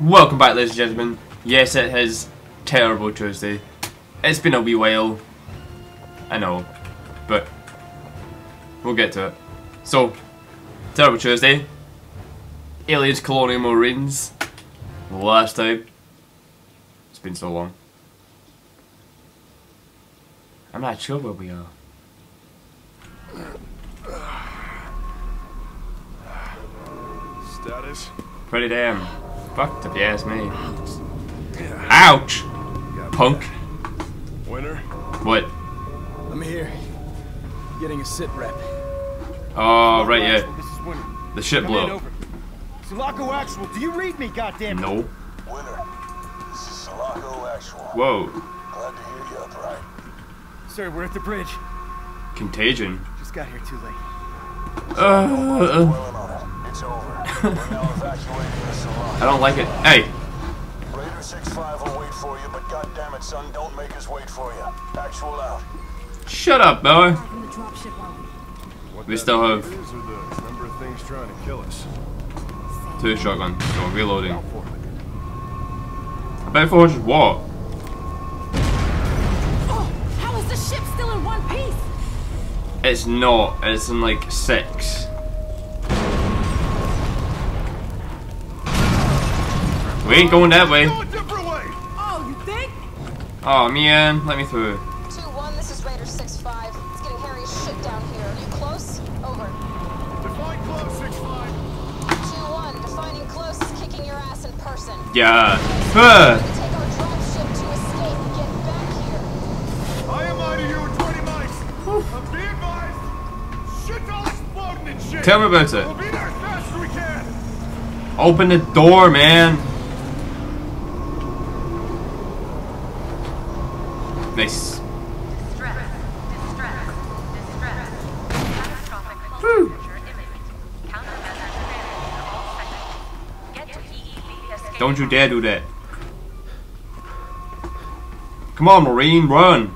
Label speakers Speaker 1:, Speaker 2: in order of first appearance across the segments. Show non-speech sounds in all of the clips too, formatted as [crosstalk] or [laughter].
Speaker 1: Welcome back ladies and gentlemen. Yes it is Terrible Tuesday. It's been a wee while. I know. But we'll get to it. So, Terrible Tuesday. Aliens Colonial Marines. Last time. It's been so long. I'm not sure where we are.
Speaker 2: Status?
Speaker 1: Pretty damn fucked if you ask me. Ouch! Punk.
Speaker 2: Winter?
Speaker 1: What?
Speaker 3: I'm here. Getting a sit rep.
Speaker 1: Oh, right, yeah.
Speaker 4: This is Winter.
Speaker 1: The ship
Speaker 4: Come
Speaker 1: blew
Speaker 4: in
Speaker 1: up.
Speaker 4: over. Sulaco Actual, do you read me, goddammit?
Speaker 1: No.
Speaker 5: Winter, this is Sulaco Actual.
Speaker 1: Whoa.
Speaker 5: Glad to hear you upright.
Speaker 4: Sir, we're at the bridge.
Speaker 1: Contagion.
Speaker 4: Just got here too late.
Speaker 1: Uh,
Speaker 5: Dwelling on it. It's over. [laughs] We're now evacuating the Sulaco.
Speaker 1: I don't like it. Hey,
Speaker 5: Raider 6-5 will wait for you, but goddammit, son, don't make us wait for you. Actual out.
Speaker 1: shut up, boy.
Speaker 6: From the dropship on.
Speaker 2: What
Speaker 1: We still have-
Speaker 2: is or the number of things trying to kill us?
Speaker 1: Two shotgun. So reloading.
Speaker 2: About 400.
Speaker 1: About 400 what?
Speaker 6: Oh, how is the ship still in one piece?
Speaker 1: It's not. It's in like six. We ain't going that way.
Speaker 2: Go a different way!
Speaker 6: Oh, you think?
Speaker 1: Oh man, let me through.
Speaker 7: 2-1, this is Raider 6-5. It's getting hairy as shit down here. Are you close? Over.
Speaker 2: Define close, 6-5.
Speaker 7: 2-1, defining close is kicking your ass in person.
Speaker 1: Yeah.
Speaker 7: We
Speaker 1: Huh.
Speaker 7: take our dropship to escape get back here.
Speaker 2: I am out of here with 20 mics. I'm be advised. Shit's all exploding and shit.
Speaker 1: Tell me about it.
Speaker 2: We'll be there as fast as we can.
Speaker 1: Open the door, man. Nice.
Speaker 8: Distress, distress, distress. Catastrophic escape.
Speaker 1: Don't you dare do that. Come on, Marine, run.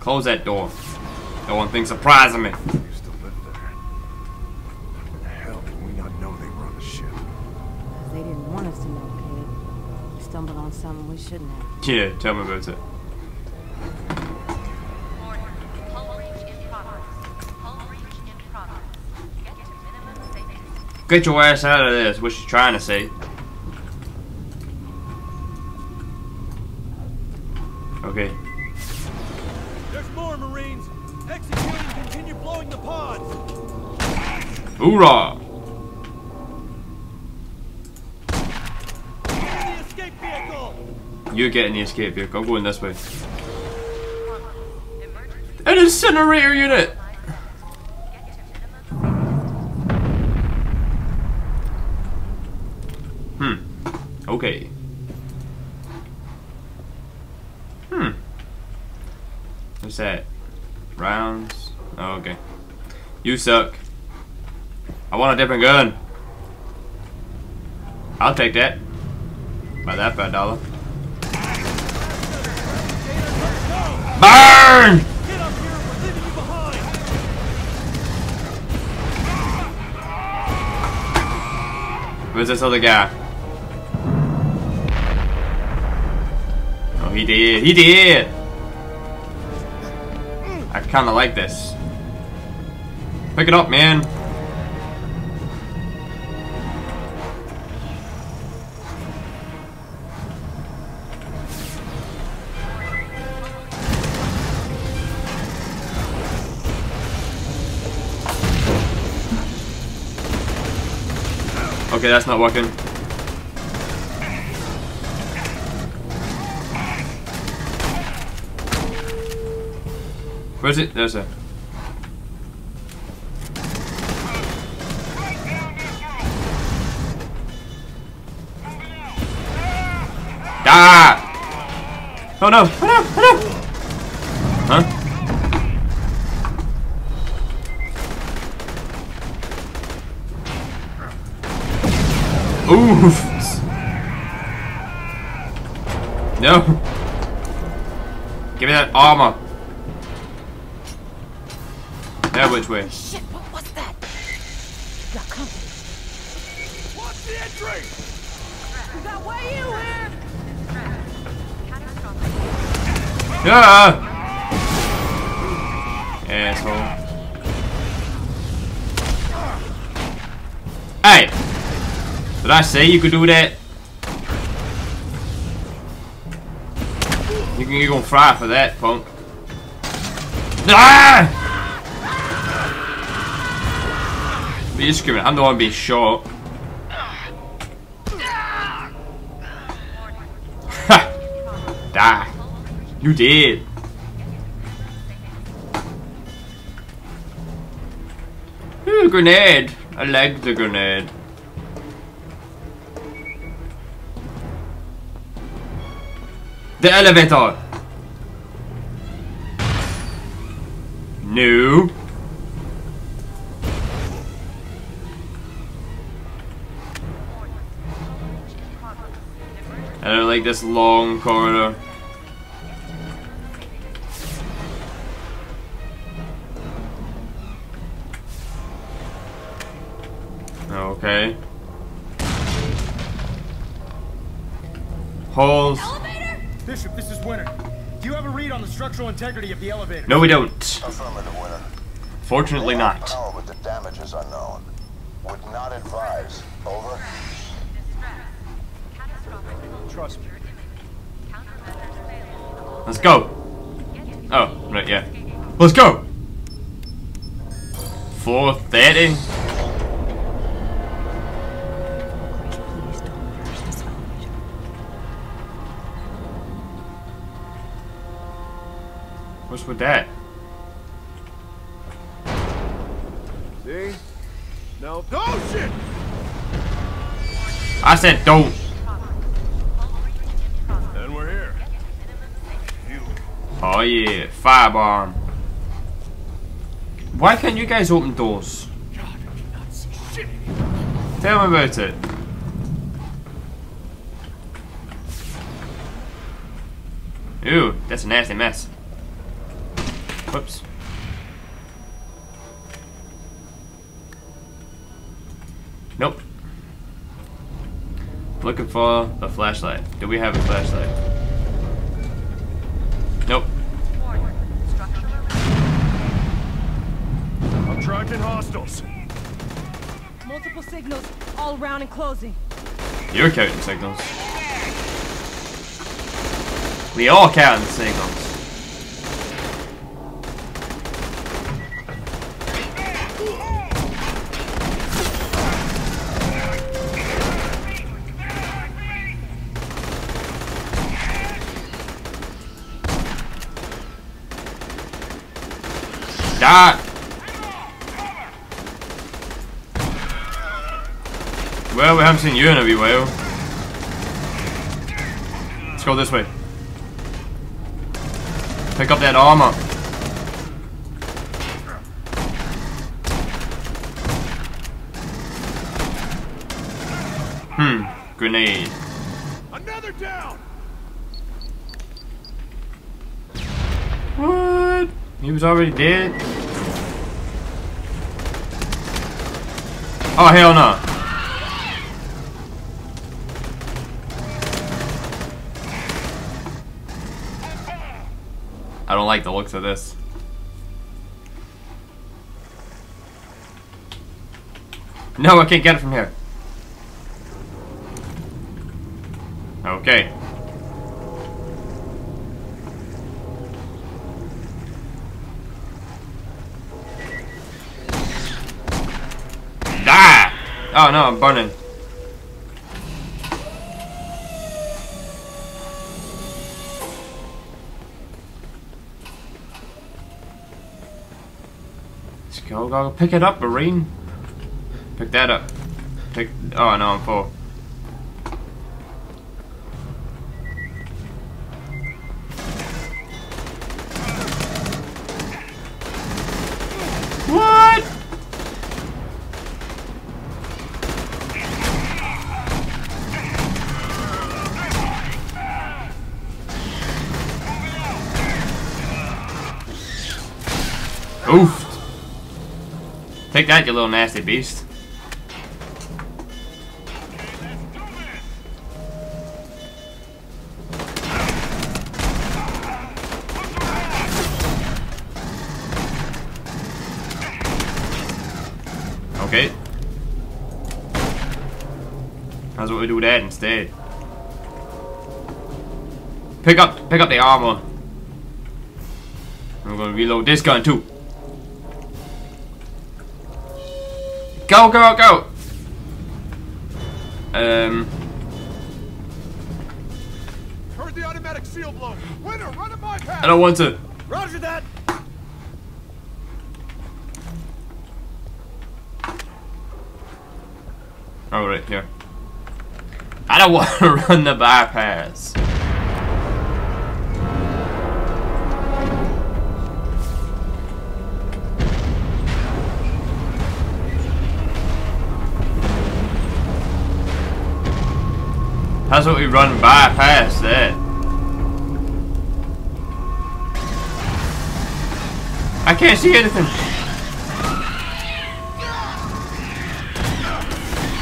Speaker 1: Close that door. No one thinks surprising me. Yeah, tell me about it.
Speaker 8: Warning. Hull breach in progress. Hull breach in progress. Get to minimum safety.
Speaker 1: Get your ass out of this, what she's trying to say. Okay.
Speaker 4: There's more Marines. Execute and continue blowing the pods.
Speaker 1: Hoorah!
Speaker 4: The escape vehicle.
Speaker 1: You get in the escape vehicle. I'm going this way. An incinerator unit! Hmm. Okay. Hmm. What's that? Rounds? Oh, okay. You suck. I want a different gun. I'll take that. By that for a dollar. Burn! Where's this other guy? Oh, he did. He did! I kinda like this. Pick it up, man. Okay, that's not working. Where's it? There's it. Ah! Oh no! No! Give me that armor! Now which way?
Speaker 6: Shit, what was that? Got company.
Speaker 2: Watch the entry!
Speaker 6: got way you here!
Speaker 1: Yeah. Asshole. Hey! Did I say you could do that? You can you gonna fry for that, punk. Ah! But you're screaming, I'm the one being shot. Ha! Die. You did. Ooh, grenade. I like the grenade. The elevator. No. I don't like this long corridor. Okay. Holes.
Speaker 3: Bishop, this is Winter. Do you have a read on the structural integrity of the elevator?
Speaker 1: No, we don't.
Speaker 5: Affirmative, Winter.
Speaker 1: Fortunately not.
Speaker 5: Power, but the damage is unknown. Would not advise. Over.
Speaker 3: Trust me.
Speaker 1: Let's go. Oh, right, yeah. Let's go. 430. What's with that?
Speaker 2: See? No. Oh shit!
Speaker 1: I said don't.
Speaker 2: And we're here.
Speaker 1: Oh yeah, firebomb. Why can't you guys open doors? Tell me about it. Ooh, that's a nasty mess. Whoops. Nope. Looking for a flashlight. Do we have a flashlight? Nope.
Speaker 2: I'm tracking hostiles.
Speaker 6: Multiple signals, all round and closing.
Speaker 1: You're counting signals. We all counting signals. Die! Well, we haven't seen you in a wee while. Let's go this way. Pick up that armor. Hmm, grenade.
Speaker 2: Another down!
Speaker 1: What? He was already dead? Oh, hell no. Don't like the looks of this. No, I can't get it from here. Okay. Die! Oh no, I'm burning. Go, pick it up, Marine. Pick that up. Pick. Oh no, I'm full. Take that, you little nasty beast. Okay. That's what we do that instead. Pick up, pick up the armor. I'm gonna reload this gun too. Go, go, go! Um,
Speaker 2: Heard the automatic seal blow. Winter, run at my path.
Speaker 1: I don't want to.
Speaker 3: Roger that.
Speaker 1: Oh, right here. I don't [laughs] want to run the bypass. That's what we run bypass there. I can't see anything.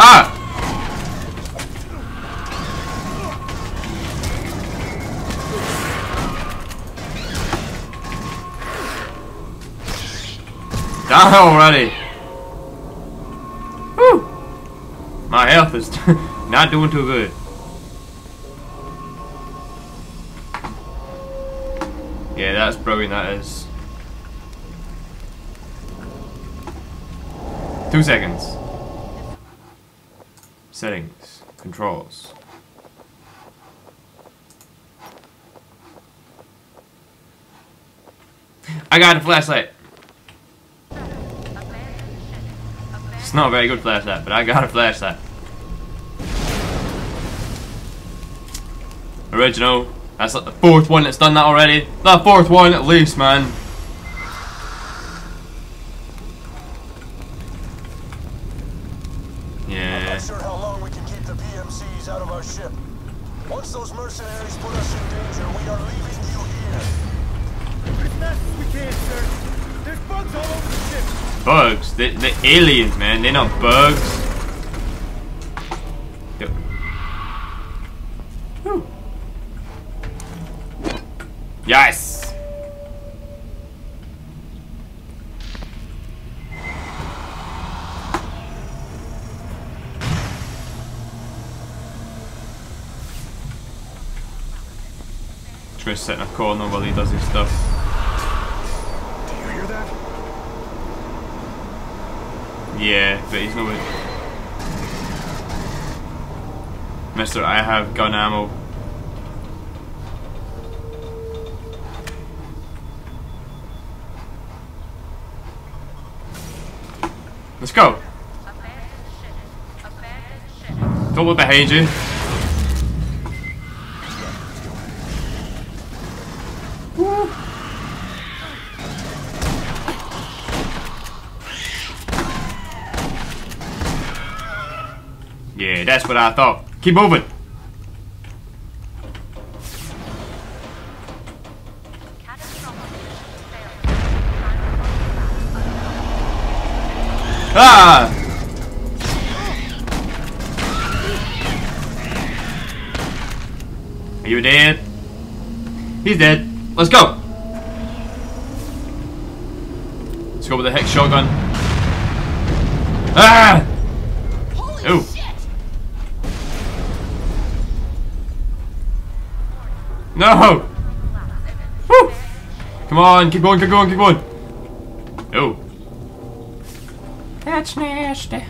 Speaker 1: Ah! Die already! Whew! My health is [laughs] not doing too good. Yeah, that's brilliant, that is. Two seconds. Settings. Controls. I got a flashlight. It's not a very good flashlight, but I got a flashlight. Original. That's like the fourth one that's done that already. The fourth one at least, man. Yeah.
Speaker 5: sure how long we can keep the PMCs out of our ship. Once those mercenaries put us in danger, we are leaving you here.
Speaker 3: As fast as we can, sir. There's bugs all over the ship.
Speaker 1: Bugs. The, the aliens, man. They're not bugs. Yes! Trish sitting in a corner while he does his stuff.
Speaker 2: Do you hear that?
Speaker 1: Yeah, but he's not. Mister, I have gun ammo. Let's go. Don't behind you. Woo. Yeah, that's what I thought. Keep moving. Ah! Are you dead? He's dead. Let's go. Let's go with the hex shotgun. Ah!
Speaker 7: Holy
Speaker 1: Ooh.
Speaker 7: shit!
Speaker 1: No! Woo! Come on, keep going, keep going, keep going. That's nasty. Eh,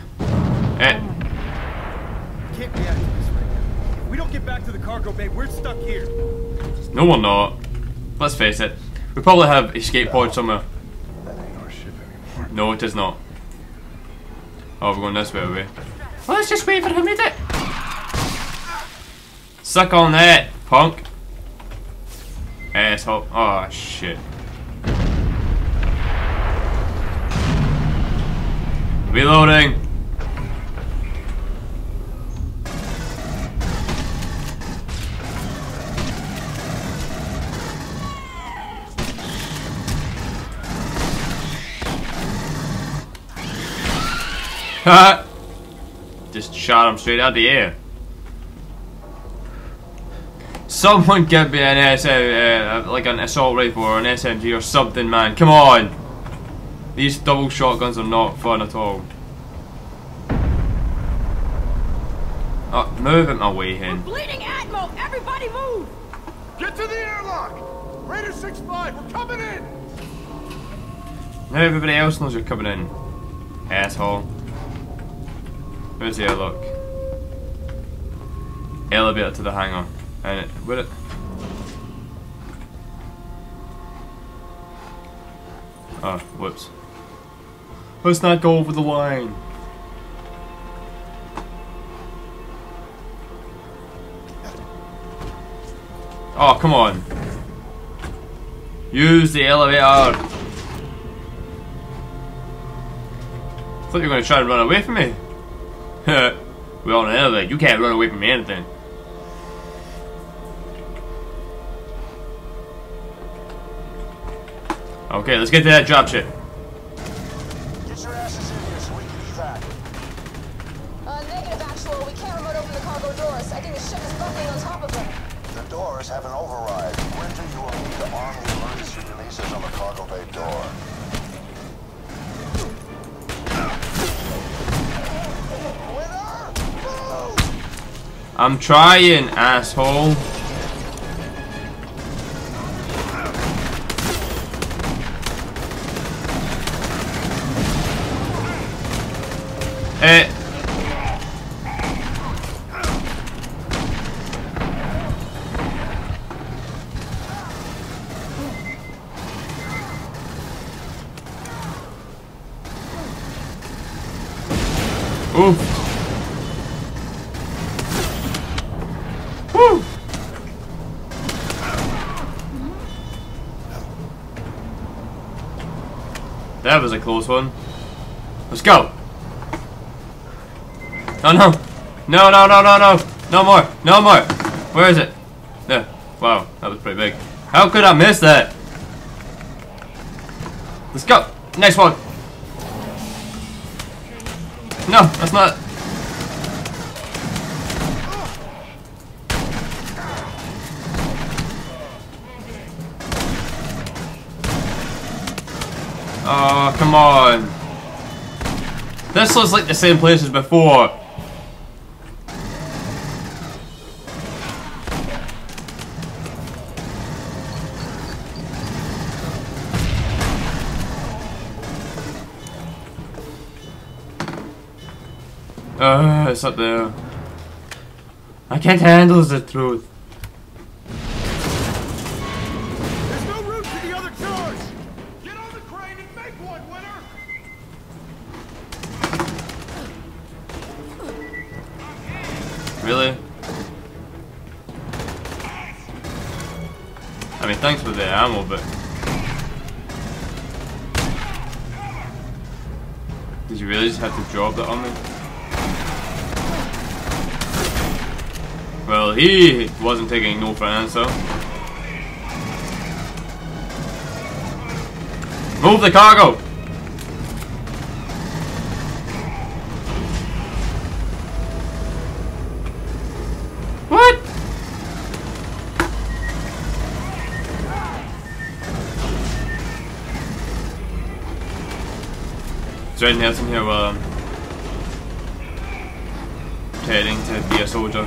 Speaker 3: Can't be out of this right now. If we don't get back to the cargo bay, we're stuck here.
Speaker 1: no we're not. Let's face it. We probably have escape pod somewhere.
Speaker 2: That ain't our.
Speaker 1: No, it is not. Oh, we're going this way, are we? Well, let's just wait for him to do Suck on that, punk. Asshole. Oh, shit. Reloading. Just shot him straight out the air. Someone get me an S, uh, uh, like an assault rifle or an SMG or something, man. Come on! These double shotguns are not fun at all. Not oh, moving my way in.
Speaker 6: We're bleeding Admiral! Everybody move!
Speaker 2: Get to the airlock! Raider 6-5, we're coming in!
Speaker 1: Now everybody else knows you're coming in. Asshole. Where's the airlock? Elevator to the hangar. And it, where it? Oh, whoops. Let's not go over the line. Oh, come on. Use the elevator. I thought you were going to try and run away from me. [laughs] We're on an elevator. You can't run away from me anything. Okay, let's get to that dropship.
Speaker 5: Get your asses in here so we can evac.
Speaker 7: Uh, negative actual. We can't remote open the cargo doors. I think the ship is buckling on top of them.
Speaker 5: The have an override. Winter, you will need to arm the emergency releases on the cargo bay door. Winter!
Speaker 1: I'm trying, asshole. That was a close one. Let's go. No, no. No, no, no, no, no. No more. No more. Where is it? Yeah. Wow, that was pretty big. How could I miss that? Let's go. Next one. No, that's not. Oh, come on. This looks like the same place as before. Uh, it's up there. I can't handle the truth. Did you really just have to drop that on me? Well, he wasn't taking no for an answer. Move the cargo! While uh, I'm to be a soldier?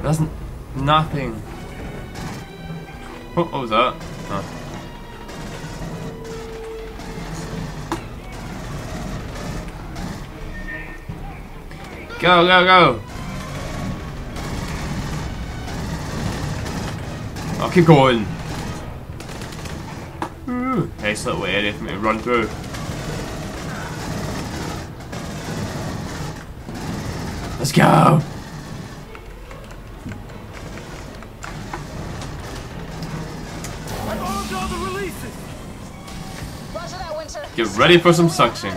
Speaker 1: That's nothing. What, was that? Oh. Go, go, go! I'll keep going. Ooh, nice little area for me to run through. Let's go!
Speaker 4: I've armed all the releases!
Speaker 7: Roger that, Winter.
Speaker 1: Get ready for some suction.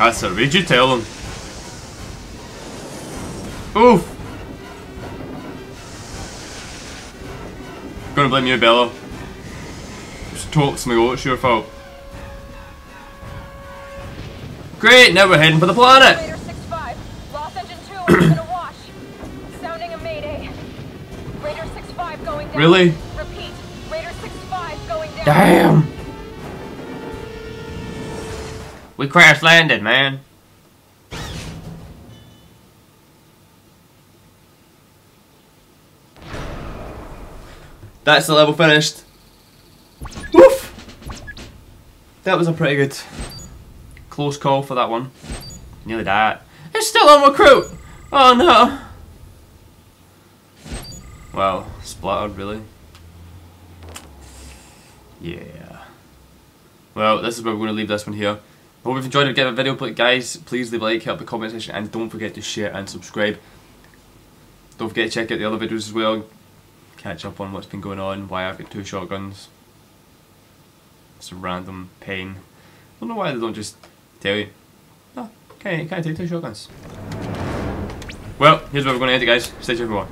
Speaker 1: That's a you tell him. Oof. Gonna blame you, Bella. Just talks me, oh, it's your fault. Great, now we're heading for the planet.
Speaker 7: Raider 6-5. Lost
Speaker 1: We crash landed, man. That's the level finished. Woof! That was a pretty good close call for that one. Nearly died. It's still on recruit! Oh no! Well, splattered really. Yeah. Well, this is where we're going to leave this one here. Hope you've enjoyed a video, but guys, please leave a like, help the comment section, and don't forget to share and subscribe. Don't forget to check out the other videos as well. Catch up on what's been going on, why I've got two shotguns. Some random pain. I don't know why they don't just tell you. Oh, can I, can I take two shotguns? Well, here's where we're going to end it guys. Stay tuned for.